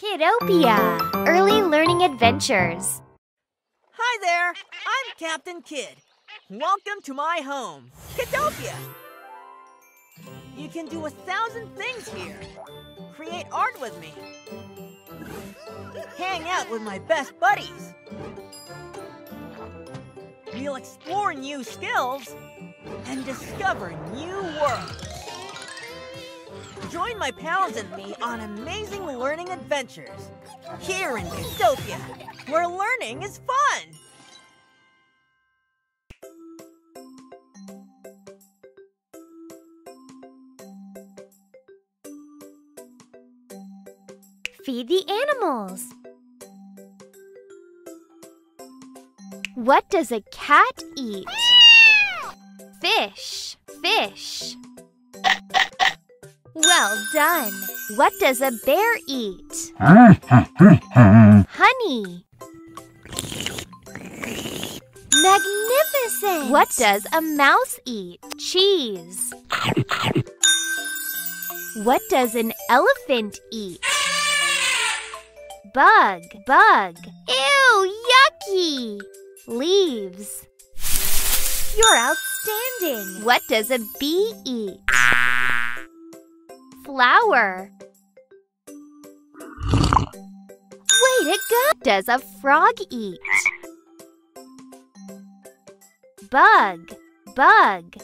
Kiddopia Early Learning Adventures. Hi there, I'm Captain Kid. Welcome to my home, Kiddopia. You can do a thousand things here. Create art with me. Hang out with my best buddies. We'll explore new skills and discover new worlds. Join my pals and me on amazing learning adventures here in Kiddopia, where learning is fun. Feed the animals. What does a cat eat? Fish, fish. Well done. What does a bear eat? Honey. Magnificent! What does a mouse eat? Cheese. What does an elephant eat? Bug, bug. Ew, yucky! Leaves. You're outstanding. What does a bee eat? Flower. Way to go! Does a frog eat? Bug, bug.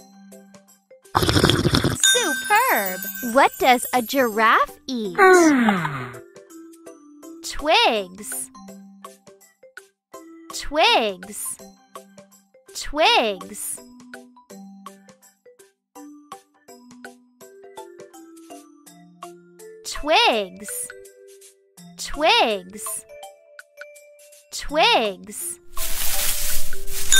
Superb! What does a giraffe eat? Twigs. Twigs. Twigs. Twigs. Twigs. Twigs.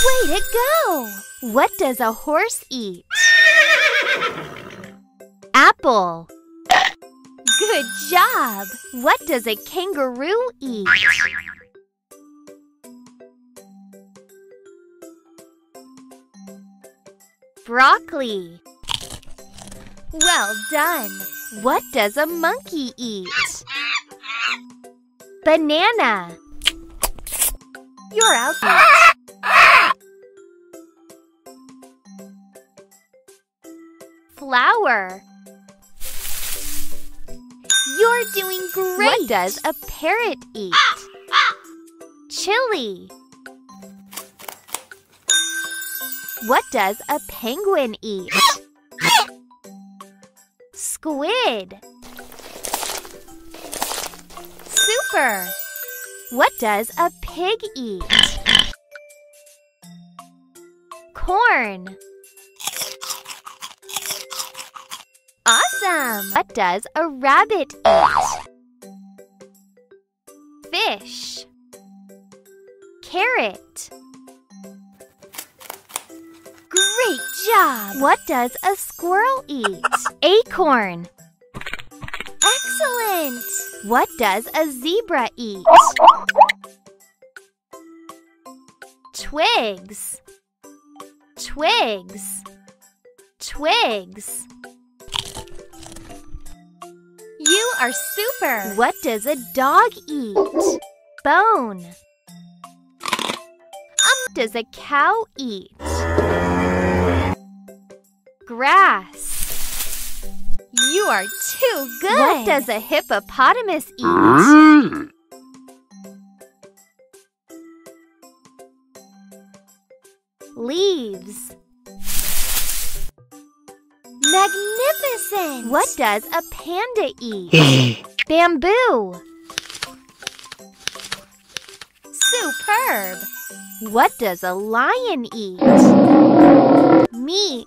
Way to go! What does a horse eat? Apple. Good job! What does a kangaroo eat? Broccoli. Well done! What does a monkey eat? Banana. You're out. Flower. You're doing great. What does a parrot eat? Chili. What does a penguin eat? Squid. Super. What does a pig eat? Corn. Awesome! What does a rabbit eat? Fish. Carrot. Job! What does a squirrel eat? Acorn. Excellent! What does a zebra eat? Twigs. Twigs. Twigs. You are super! What does a dog eat? Bone. Um, does a cow eat? Grass. You are too good! What does a hippopotamus eat? Leaves. Magnificent! What does a panda eat? Bamboo. Superb! What does a lion eat? Meat.